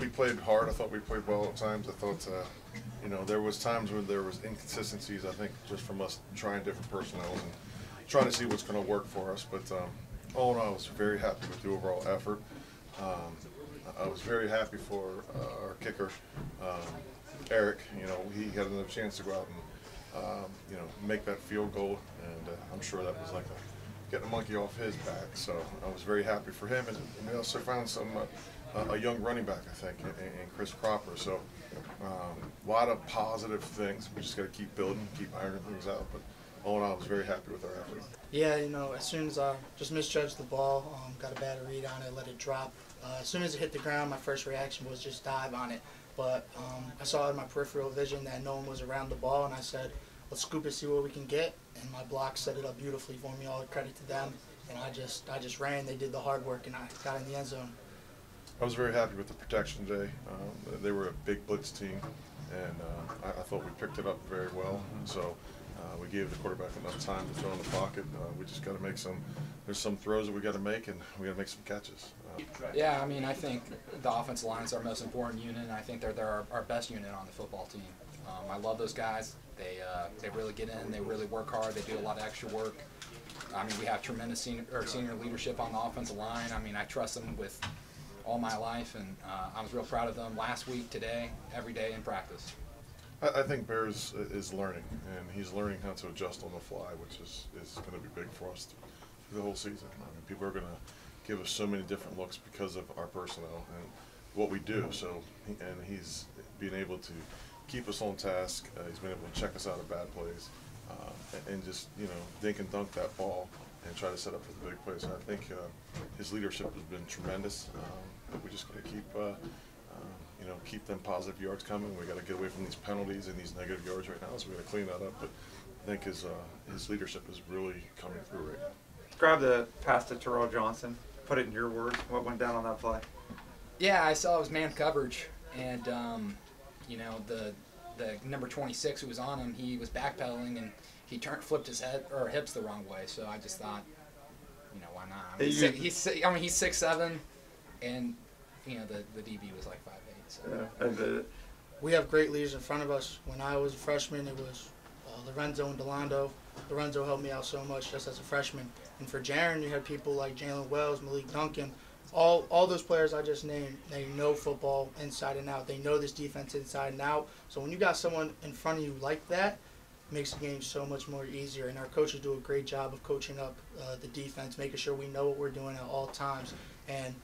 we played hard. I thought we played well at times. I thought, uh, you know, there was times when there was inconsistencies. I think just from us trying different personnel and trying to see what's going to work for us. But um, all in all, I was very happy with the overall effort. Um, I was very happy for uh, our kicker, um, Eric. You know, he had another chance to go out and, um, you know, make that field goal, and uh, I'm sure that was like a, getting a monkey off his back. So I was very happy for him, and, and we also found some uh, a young running back, I think, and, in Chris Cropper. So um, a lot of positive things. We just got to keep building, keep ironing things out. But all in all, I was very happy with our effort. Yeah, you know, as soon as I just misjudged the ball, um, got a bad read on it, let it drop. Uh, as soon as it hit the ground, my first reaction was just dive on it. But um, I saw in my peripheral vision that no one was around the ball, and I said, let's scoop it, see what we can get. And my block set it up beautifully for me. All credit to them. And I just, I just ran. They did the hard work, and I got in the end zone. I was very happy with the protection today. Um, they were a big blitz team, and uh, I, I, thought we picked it up very well. So uh, we gave the quarterback enough time to throw in the pocket. Uh, we just got to make some. There's some throws that we got to make, and we got to make some catches. Uh, yeah, I mean, I think the offensive line is our most important unit, and I think they're, they're our, our best unit on the football team. Um, I love those guys. They uh, they really get in. They really work hard. They do a lot of extra work. I mean, we have tremendous senior, senior leadership on the offensive line. I mean, I trust them with all my life, and uh, I was real proud of them last week, today, every day in practice. I, I think Bears is learning, and he's learning how to adjust on the fly, which is, is going to be big for us through the whole season. I mean, people are going to give us so many different looks because of our personnel and what we do. So, and he's being able to keep us on task. Uh, he's been able to check us out of bad plays, uh, and, and just you know dink and dunk that ball and try to set up for the big plays. And I think uh, his leadership has been tremendous. Um, we just got to keep, uh, uh, you know, keep them positive yards coming. We got to get away from these penalties and these negative yards right now. So we got to clean that up. But I think his uh, his leadership is really coming through right now. Grab the pass to Terrell Johnson. Put it in your words. What went down on that play? Yeah, I saw it was man coverage, and um, you know the the number 26 who was on him, he was backpedaling and he turned, flipped his head or hips the wrong way. So I just thought, you know, why not? I mean, he's, he's, I mean, he's six seven, and you know the the DB was like five eight. So. Yeah, we have great leaders in front of us. When I was a freshman, it was uh, Lorenzo and Delando. Lorenzo helped me out so much just as a freshman. And for Jaron, you had people like Jalen Wells, Malik Duncan. All, all those players I just named, they know football inside and out. They know this defense inside and out. So when you got someone in front of you like that, makes the game so much more easier. And our coaches do a great job of coaching up uh, the defense, making sure we know what we're doing at all times. And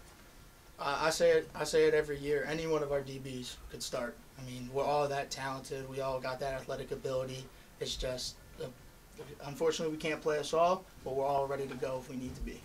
I, I say it, I say it every year. Any one of our DBs could start. I mean, we're all that talented. We all got that athletic ability. It's just, uh, unfortunately, we can't play us all, but we're all ready to go if we need to be.